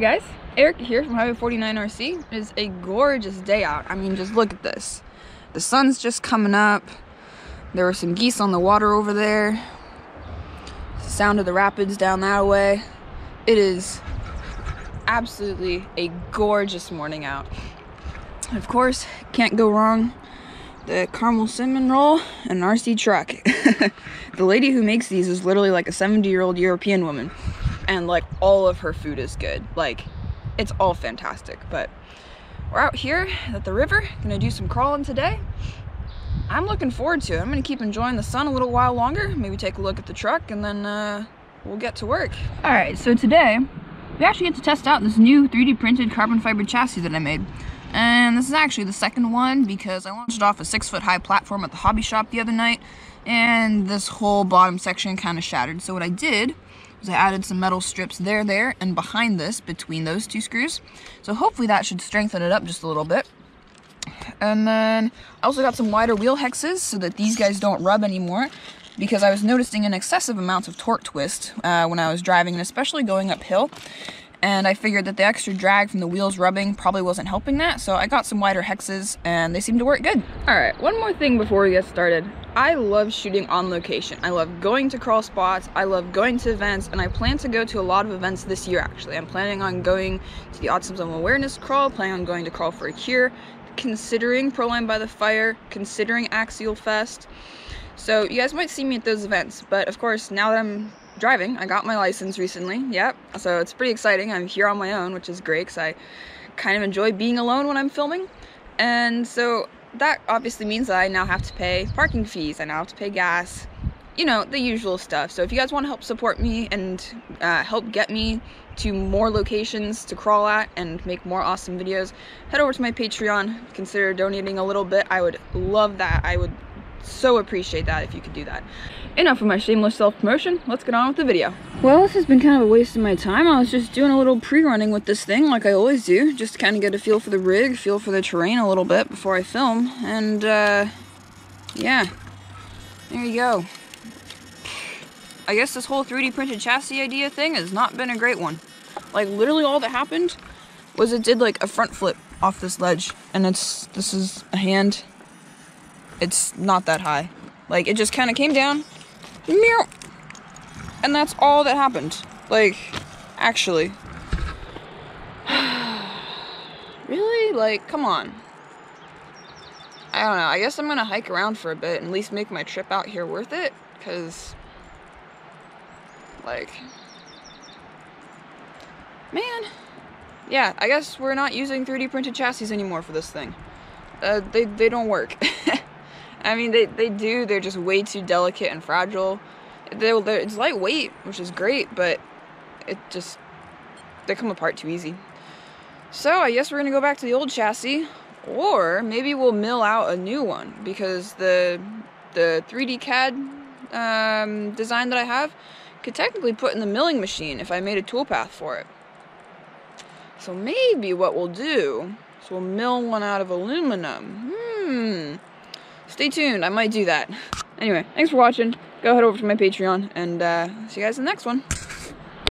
guys, Eric here from Highway 49 RC. It is a gorgeous day out. I mean, just look at this. The sun's just coming up. There were some geese on the water over there. Sound of the rapids down that way. It is absolutely a gorgeous morning out. Of course, can't go wrong. The caramel cinnamon roll and RC truck. the lady who makes these is literally like a 70 year old European woman and like all of her food is good. Like it's all fantastic. But we're out here at the river, gonna do some crawling today. I'm looking forward to it. I'm gonna keep enjoying the sun a little while longer, maybe take a look at the truck and then uh, we'll get to work. All right, so today we actually get to test out this new 3D printed carbon fiber chassis that I made. And this is actually the second one because I launched off a six foot high platform at the hobby shop the other night and this whole bottom section kind of shattered. So what I did I added some metal strips there, there, and behind this between those two screws. So hopefully that should strengthen it up just a little bit. And then I also got some wider wheel hexes so that these guys don't rub anymore because I was noticing an excessive amount of torque twist uh, when I was driving and especially going uphill and I figured that the extra drag from the wheels rubbing probably wasn't helping that, so I got some wider hexes and they seem to work good. All right, one more thing before we get started. I love shooting on location. I love going to crawl spots, I love going to events, and I plan to go to a lot of events this year actually. I'm planning on going to the Autism Awareness Crawl, planning on going to Crawl for a Cure, considering Proline by the Fire, considering Axial Fest. So you guys might see me at those events, but of course now that I'm driving. I got my license recently. Yep. So it's pretty exciting. I'm here on my own, which is great because I kind of enjoy being alone when I'm filming. And so that obviously means that I now have to pay parking fees. I now have to pay gas. You know, the usual stuff. So if you guys want to help support me and uh, help get me to more locations to crawl at and make more awesome videos, head over to my Patreon. Consider donating a little bit. I would love that. I would so appreciate that if you could do that. Enough of my shameless self-promotion, let's get on with the video. Well, this has been kind of a waste of my time. I was just doing a little pre-running with this thing like I always do, just kind of get a feel for the rig, feel for the terrain a little bit before I film, and uh, yeah, there you go. I guess this whole 3D printed chassis idea thing has not been a great one. Like, literally all that happened was it did like a front flip off this ledge, and it's, this is a hand it's not that high. Like, it just kind of came down, meow, and that's all that happened. Like, actually. really? Like, come on. I don't know. I guess I'm gonna hike around for a bit and at least make my trip out here worth it. Because, like, man. Yeah, I guess we're not using 3D printed chassis anymore for this thing. Uh, they, they don't work. I mean, they, they do. They're just way too delicate and fragile. They're, they're, it's lightweight, which is great, but it just, they come apart too easy. So I guess we're going to go back to the old chassis, or maybe we'll mill out a new one, because the, the 3D CAD um, design that I have could technically put in the milling machine if I made a toolpath for it. So maybe what we'll do is we'll mill one out of aluminum. Hmm. Stay tuned, I might do that. Anyway, thanks for watching. Go head over to my Patreon, and uh, see you guys in the next one.